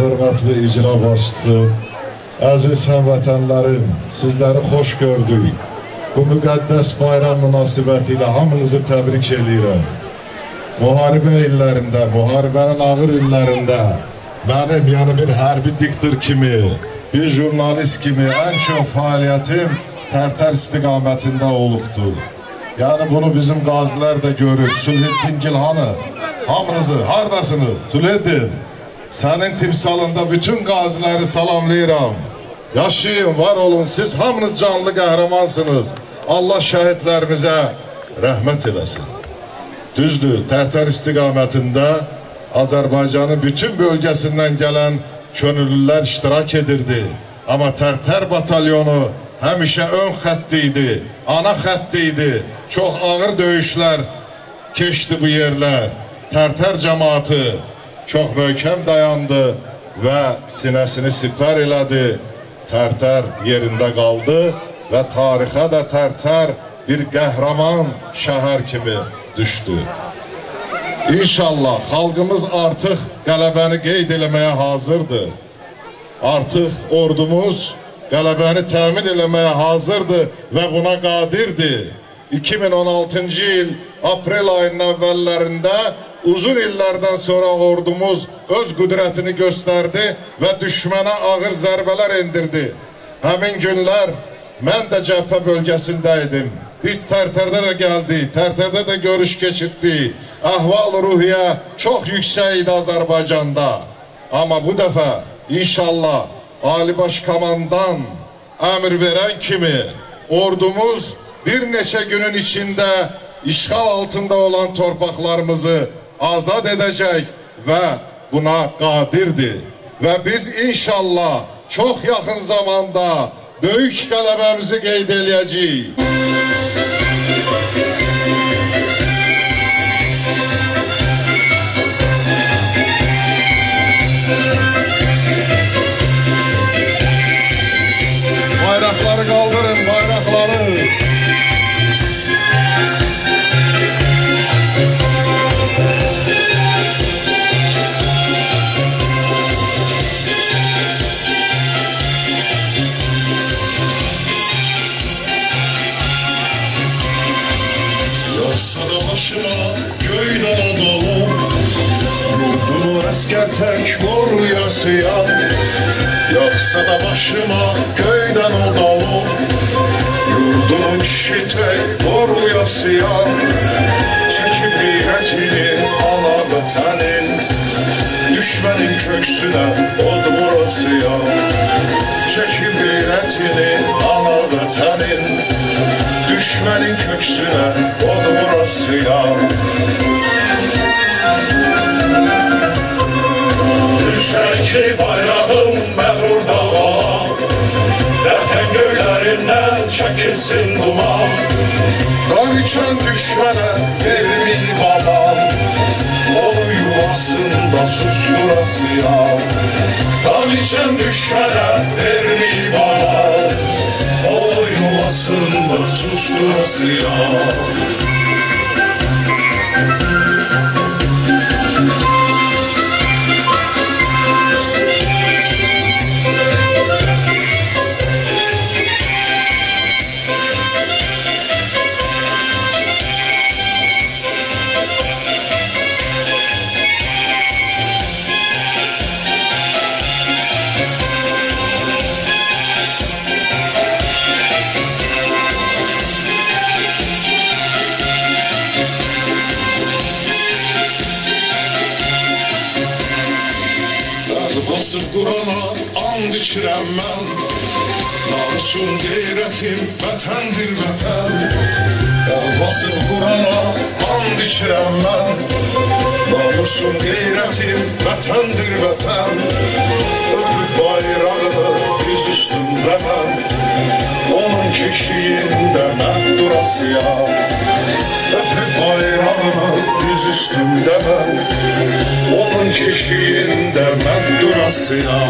hörmətli icra başçısı, əziz həmvətənlərim, sizləri xoş gördük. Bu müqəddəs bayram münasibəti ilə hamınızı təbrik edirəm. Müharibə illərində, müharibənin ağır illərində mənim, yəni bir hərbi diktor kimi, bir jurnalist kimi ən çox fəaliyyətim Tərtər istiqamətində olubdur. Yəni bunu bizim qazilər də görür. Sülheddin Gilhanı, hamınızı, hardasınız? Sülheddin, sənin timsalında bütün qaziləri salamlayıram. Yaşayın, var olun, siz hamınız canlı qəhrəmansınız. Allah şəhidlərimizə rəhmət eləsin. Düzdür, Tərtər istiqamətində Azərbaycanın bütün bölgəsindən gələn könüllülər iştirak edirdi. Amma Tərtər batalyonu həmişə ön xətti ana xətti idi. Çox ağır döyüşlər keçdi bu yerlər. Tərtər cəmaatı çox möhkəm dayandı və sinəsini sipər elədi. Tərtər yerində qaldı və tarixə də Tərtər bir qəhrəman şəhər kimi düşdü. İnşallah xalqımız artıq qələbəni qeyd eləməyə hazırdır. Artıq ordumuz qələbəni təmin eləməyə hazırdır və buna qadirdir. 2016-cı il aprel ayının əvvəllərində uzun illərdən sonra ordumuz öz qüdrətini göstərdi və düşmənə ağır zərbələr endirdi. Həmin günlər mən də cəbhə bölgəsində idim. Biz Tərtərdə də gəldik, Tərtərdə də görüş keçirdik. Əhval-ruhiyyə çox yüksək idi Azərbaycanda. Amma bu dəfə inşallah Ali Baş Komandan əmr verən kimi ordumuz bir neçə günün içində işğal altında olan torpaqlarımızı azad edəcək və buna qadirdir. Və biz inşallah çox yaxın zamanda böyük qələbəmizi qeyd eləyəcəyik. Bayrakları kaldırın, bayrakları. Yurdumu esker tek koruyasıya Yoksa da başıma köyden adamım Yurdumu kişi tek koruyasıya Çekip gayretini ana vatanın Düşmenin köksüne oldu burası ya Çekip gayretini ana vatanın Düşmenin köksüne oldu burası ya Ki bayrağım məğrur dağa Vətən göylərindən çəkilsin duman. İçen düşmene vermeyeyim babam Onu yuvasında susturası ya. Kan içen düşmənə vermeyip ana O yuvasında susturası ya Basıp Kur'an'a and içirem ben. Namusum gayretim vatandır vatan Basıp Kur'an'a and içirem ben. Namusum gayretim vatandır vatan Öpüp bayrağını yüz üstünde ben. Onun keşiğinde ben durası bayrağını yüz üstünde ben Onun keşiğinde ben durası ya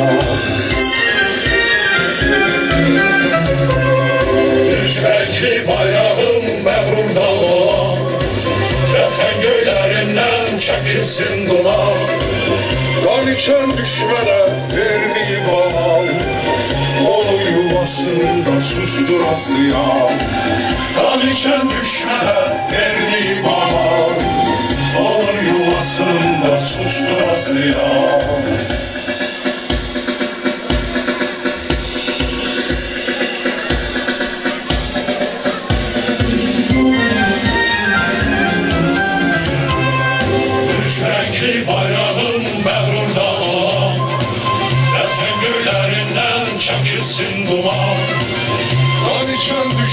Düşer ki bayrağım məğrur dağa Vətən göylərindən çəkilsin duman. Haniçen düşmene vermeyip al Onu yuvasında susturasıya Haniçen düşmene vermeyip al Onu yuvasında susturasıya Renkli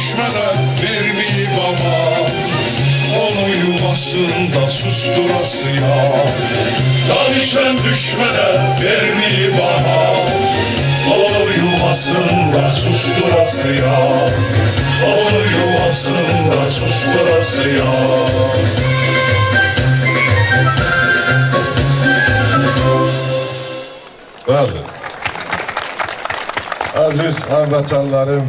Qaniçən düşmənə verməyib ama Onu yuvasında susturasıya Qaniçən düşmənə verməyib ama Onu yuvasında susturasıya Onu yuvasında susturasıya Bəli. Əziz həmvətənlərim,